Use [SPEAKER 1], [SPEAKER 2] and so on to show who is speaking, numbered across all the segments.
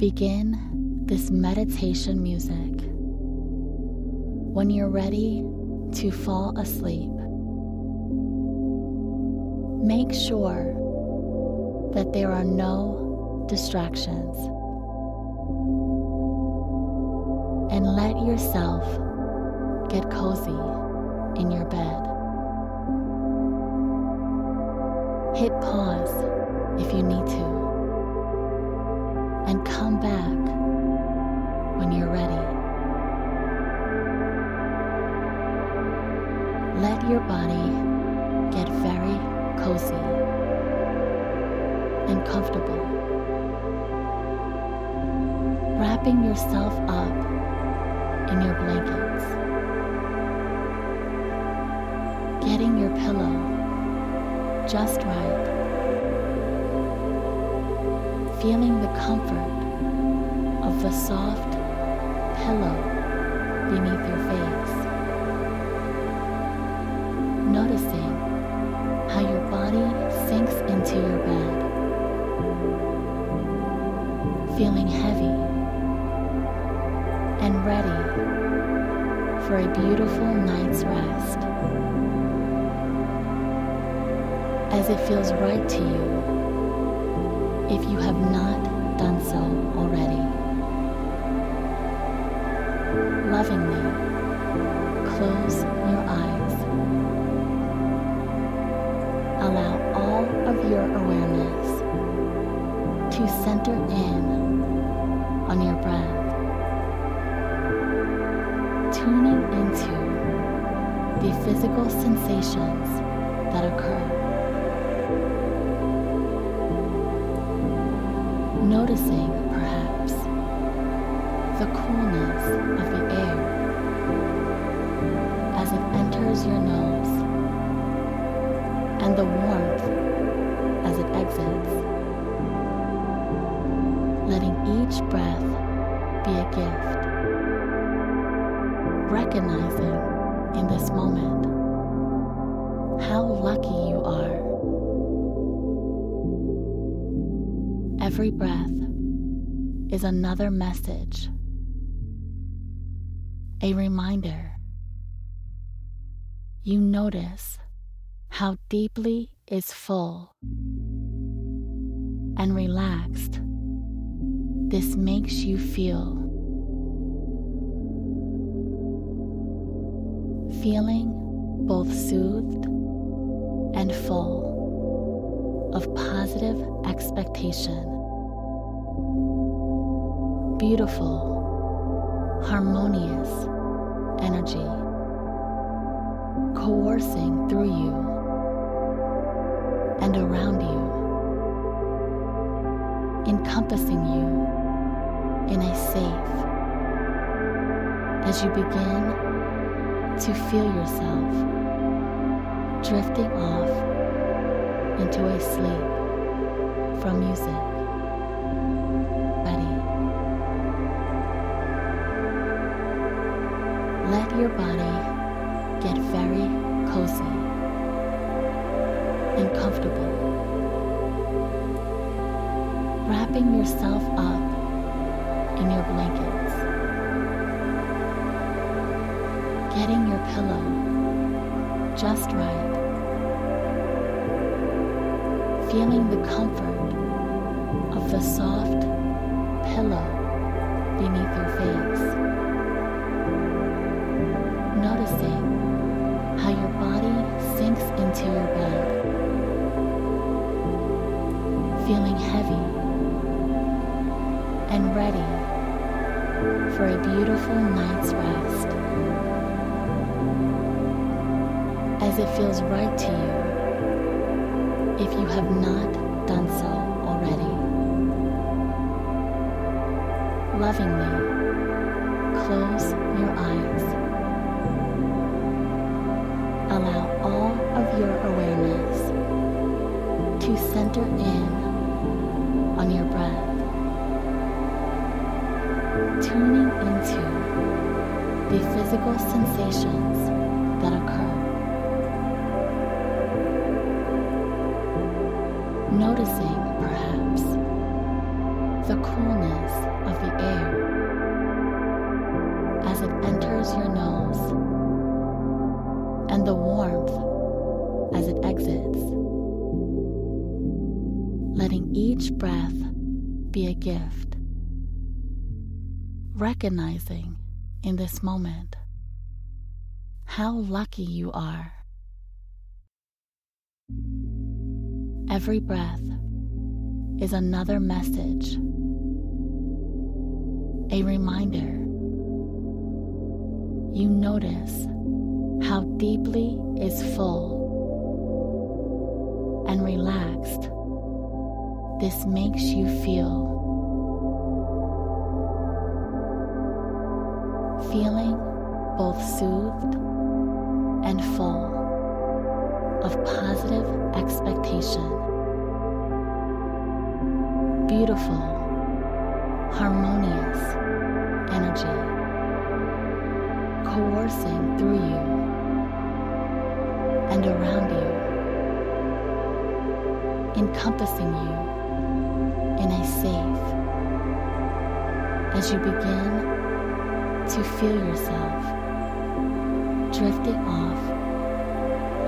[SPEAKER 1] Begin this meditation music. When you're ready to fall asleep, make sure that there are no distractions and let yourself get cozy in your bed. Hit pause if you need to and come back when you're ready. Let your body get very cozy and comfortable. Wrapping yourself up in your blankets. Getting your pillow just right. Feeling the comfort of the soft pillow beneath your face. Noticing how your body sinks into your bed. Feeling heavy and ready for a beautiful night's rest. As it feels right to you if you have not done so already. Lovingly close your eyes. Allow all of your awareness to center in on your breath, tuning into the physical sensations that occur. Noticing, perhaps, the coolness of the air as it enters your nose and the warmth as it exits. Letting each breath be a gift. Recognizing in this moment how lucky Every breath is another message, a reminder. You notice how deeply is full and relaxed this makes you feel. Feeling both soothed and full of positive expectation. Beautiful, harmonious energy coursing through you and around you, encompassing you in a safe as you begin to feel yourself drifting off into a sleep from music. Let your body get very cozy and comfortable. Wrapping yourself up in your blankets. Getting your pillow just right. Feeling the comfort of the soft pillow beneath your face. Heavy and ready for a beautiful night's rest. As it feels right to you if you have not done so already. Lovingly close your eyes. Allow all of your awareness to center in on your breath tuning into the physical sensations that occur. Noticing, gift, recognizing in this moment how lucky you are. Every breath is another message, a reminder. You notice how deeply is full and relaxed this makes you feel. Feeling both soothed and full of positive expectation. Beautiful, harmonious energy coursing through you and around you, encompassing you in a safe as you begin to feel yourself drifting off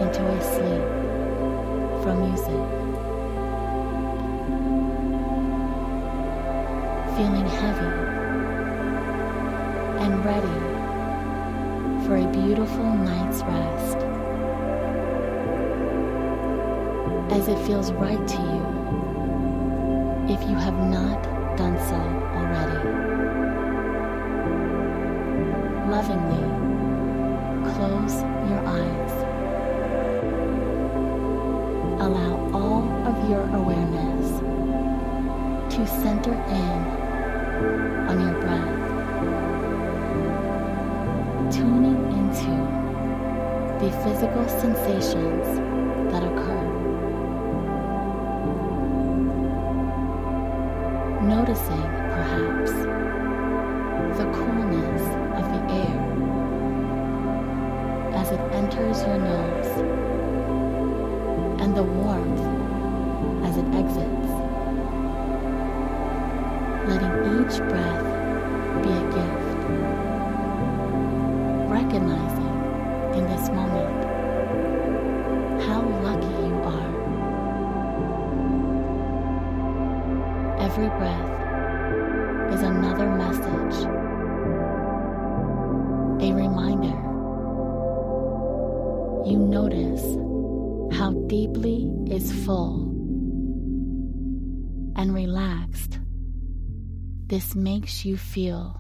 [SPEAKER 1] into a sleep from music. Feeling heavy and ready for a beautiful night's rest. As it feels right to you if you have not done so already. Lovingly close your eyes. Allow all of your awareness to center in on your breath, tuning into the physical sensations that occur. noticing, perhaps, enters your nose and the warmth as it exits, letting each breath be a gift, recognizing in this moment how lucky you are. Every breath is another message, notice how deeply is full and relaxed this makes you feel.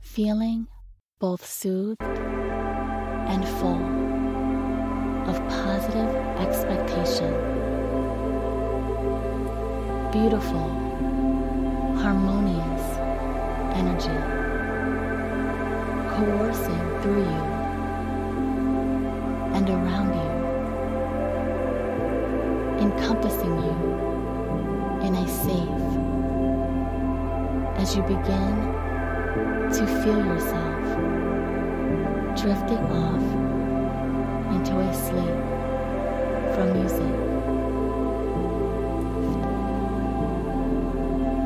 [SPEAKER 1] Feeling both soothed and full of positive expectation beautiful, harmonious energy coursing through you and around you, encompassing you in a safe as you begin to feel yourself drifting off into a sleep from music.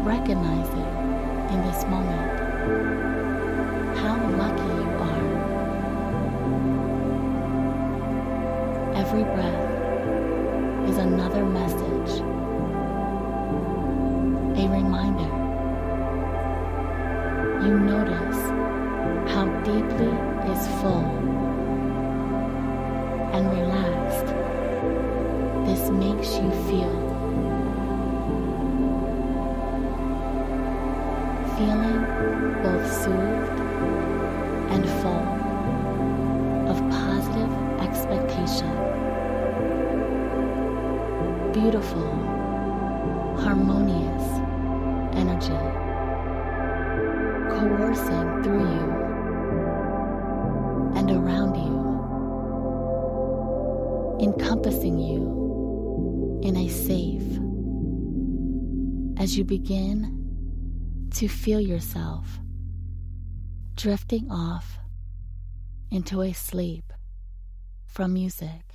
[SPEAKER 1] recognizing in this moment how lucky you are. Every breath is another message, a reminder. You notice how deeply is full and relaxed this makes you feel. feeling both soothed Beautiful, harmonious energy coursing through you and around you, encompassing you in a safe as you begin to feel yourself drifting off into a sleep from music.